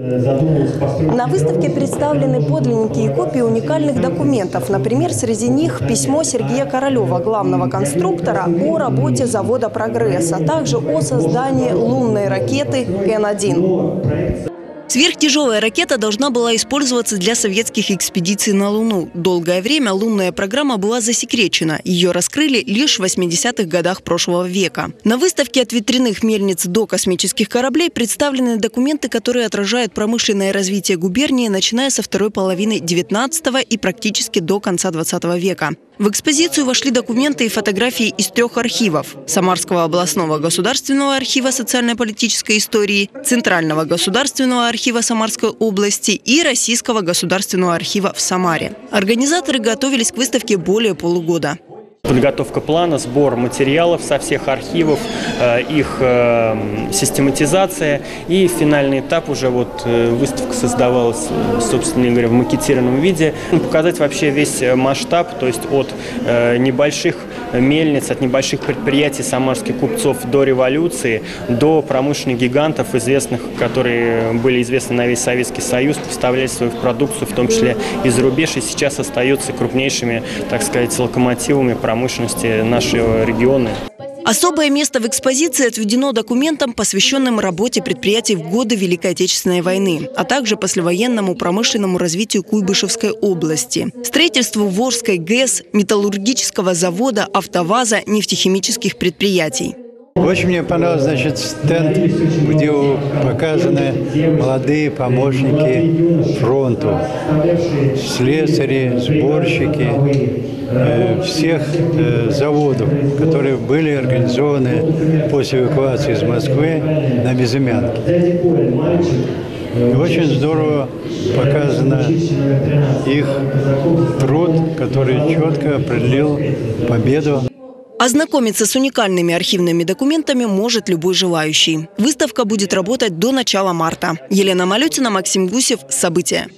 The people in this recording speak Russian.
На выставке представлены подлинники и копии уникальных документов. Например, среди них письмо Сергея Королева, главного конструктора, о работе завода «Прогресс», а также о создании лунной ракеты Н-1. Сверхтяжелая ракета должна была использоваться для советских экспедиций на Луну. Долгое время лунная программа была засекречена. Ее раскрыли лишь в 80-х годах прошлого века. На выставке от ветряных мельниц до космических кораблей представлены документы, которые отражают промышленное развитие губернии, начиная со второй половины 19 и практически до конца 20 века. В экспозицию вошли документы и фотографии из трех архивов – Самарского областного государственного архива социально-политической истории, Центрального государственного архива Самарской области и Российского государственного архива в Самаре. Организаторы готовились к выставке более полугода подготовка плана, сбор материалов со всех архивов, э, их э, систематизация и финальный этап уже вот э, выставка создавалась, собственно говоря, в макетированном виде. Показать вообще весь масштаб, то есть от небольших мельниц, от небольших предприятий самарских купцов до революции, до промышленных гигантов, известных, которые были известны на весь Советский Союз, поставляли свою продукцию, в том числе из рубеж, и сейчас остаются крупнейшими, так сказать, локомотивами промышленности нашего региона. Особое место в экспозиции отведено документам, посвященным работе предприятий в годы Великой Отечественной войны, а также послевоенному промышленному развитию Куйбышевской области, строительству Ворской ГЭС, металлургического завода, автоваза, нефтехимических предприятий. Очень мне понравился, значит, стенд, где показаны молодые помощники фронту, слесари, сборщики всех э, заводов, которые были организованы после эвакуации из Москвы на Безымянке. И очень здорово показано их труд, который четко определил победу Ознакомиться с уникальными архивными документами может любой желающий. Выставка будет работать до начала марта. Елена Малютина, Максим Гусев. События.